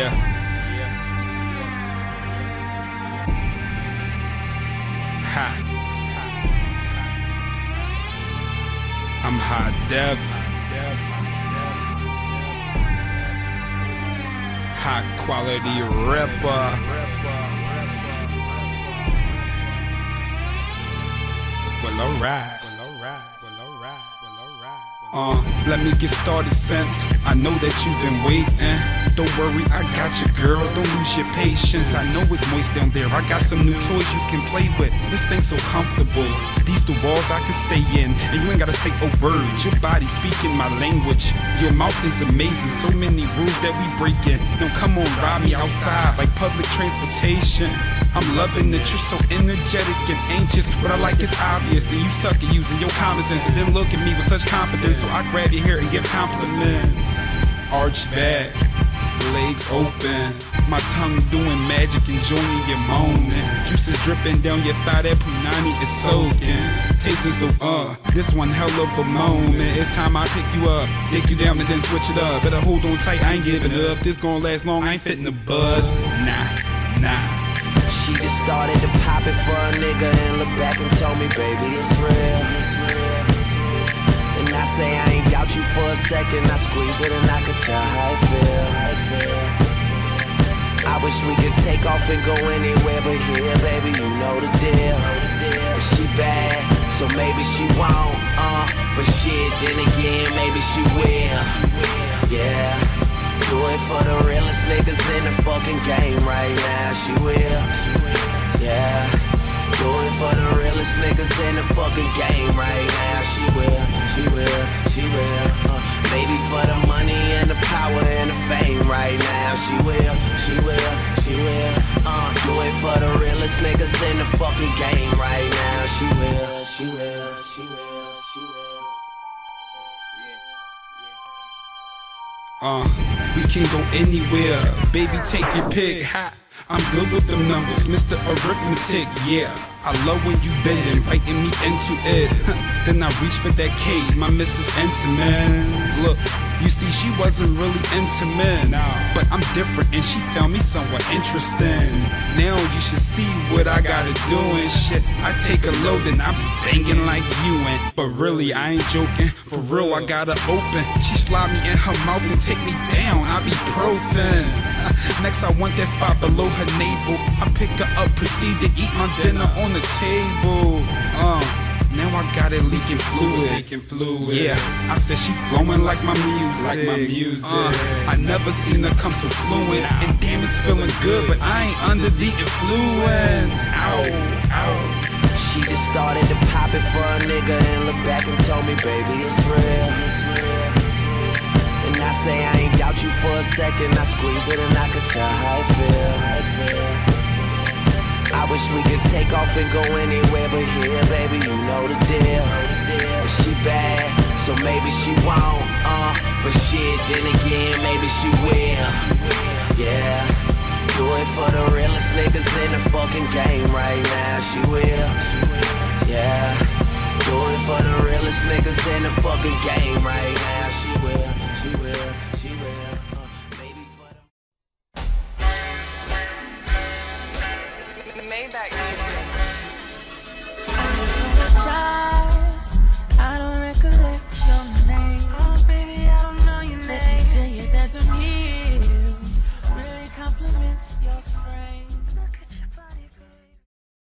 Yeah. Ha. I'm Hy Deff. High quality rapper. Well, alright. Uh, let me get started since I know that you've been waiting. Don't worry, I got you, girl. Don't lose your patience. I know it's moist down there. I got some new toys you can play with. This thing's so comfortable. These the walls I can stay in, and you ain't gotta say a word. Your body speaking my language. Your mouth is amazing. So many rules that we breaking. Now come on, ride me outside like public transportation. I'm loving that you're so energetic and anxious. What I like is obvious that you suck at using your common sense and then look at me with such confidence. So I grab your hair and give compliments. Arch back, legs open. My tongue doing magic, enjoying your moaning. Juices dripping down your thigh, that punani is soaking. Tasting so, uh, this one hell of a moment. It's time I pick you up, dick you down and then switch it up. Better hold on tight, I ain't giving up. This gon' last long, I ain't fitting the buzz. Nah, nah. She just started to pop it for a nigga and look back and told me, baby, it's real. It's real. And I say I ain't doubt you for a second. I squeeze it and I could tell how I feel. I feel. I wish we could take off and go anywhere, but here, baby, you know the deal. And she bad, so maybe she won't. Uh, but shit, then again, maybe she will. Yeah. Do it for the realest niggas in the fucking game right now. She will. Yeah. Do it for the realest in the fucking game right now. She will. She will. She will. Uh, maybe for the money and the power and the fame right now. She will. She will. She will. Uh, do it for the realest niggas in the fucking game right now. She will. She will. She will. She will. Uh, we can go anywhere. Baby, take your pick. Ha, I'm good with them numbers, Mr. Arithmetic. Yeah, I love when you bend inviting me into it. then I reach for that cake, my Mrs. Intimate. Look, you see, she wasn't really intimate. But I'm different and she found me somewhat interesting. Now you should see what I gotta do and shit. I take a load and I'm banging like you and but really I ain't joking. For real, I gotta open. She slide me in her mouth and take me down. I be profan. Next, I want that spot below her navel. I pick her up, proceed to eat my dinner on the table. Uh, now I got it leaking fluid. Leaking fluid. Yeah, I said she flowing like my music. Like my music. Uh, I never seen her come so fluent. And damn, it's feeling good, but I ain't under the influence. Ow, ow. She just started to pop it for a nigga and look back and told me, baby, it's real. It's real. And I say I ain't doubt you for a second. I squeeze it and I could tell how I feel. How I feel. I wish we could take off and go anywhere, but here, baby, you know the deal. And she bad, so maybe she won't. Uh, but shit, then again, maybe she will. Yeah. Do it for the realest niggas in the fucking game right now. She will. Yeah. Do it for the realest niggas in the fucking game right Maybach music.